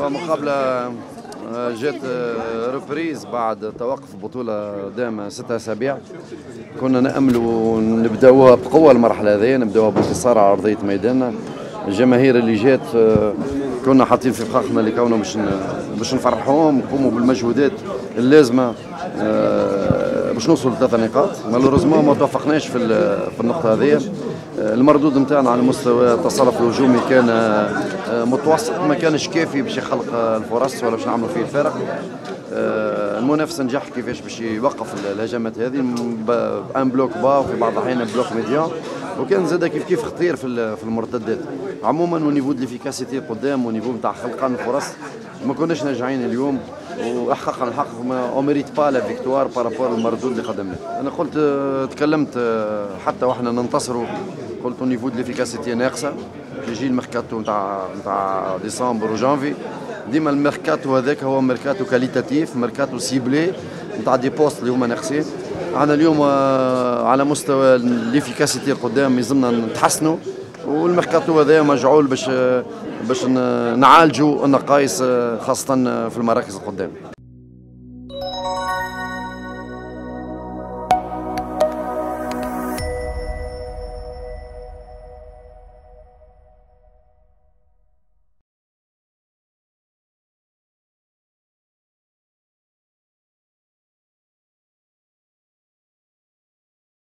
مقابلة جات reprise بعد توقف بطولة دام ستة أسابيع. كنا نأملوا نبداوها بقوة المرحلة هذه نبدأوها بانتصار على أرضية ميداننا الجماهير اللي جات كنا حاطين في مخاخنا اللي كونوا باش باش نفرحوهم نقوموا بالمجهودات اللازمة. باش نوصلوا لثلاثة نقاط. malheureusement ما توفقناش في في النقطة هذه. المردود نتاعنا على مستوى التصرف الهجومي كان آه، متوسط. ما كانش كافي باش يخلق الفرص ولا باش نعملوا فيه الفارق آه، المنافس نجح كيفاش باش يوقف الهجمات هذه. en bloc bas وفي بعض الأحيان bloc médian وكان زاد كيف كيف خطير في المرتدات. عموما و niveau d'efficacité قدام و niveau نتاع خلقان الفرص ما كناش ناجعين اليوم. واحققنا الحق ما mérite pas la victoire par rapport المردود اللي قدمناه أنا قلت تكلمت حتى وإحنا ننتصروا. قلت niveau de l'efficacité ناقصة. يجي الميركاتو نتاع نتاع ديسمبر وجانفي ديما الميركاتو هذاك هو ميركاتو qualitatif ميركاتو ciblé نتاع des postes اللي هما ناقصين. أنا اليوم على مستوى l'efficacité قدام يلزمنا نتحسنوا. والميركاتو هذا مجعول باش باش نعالجوا النقائص خاصة في المراكز القدام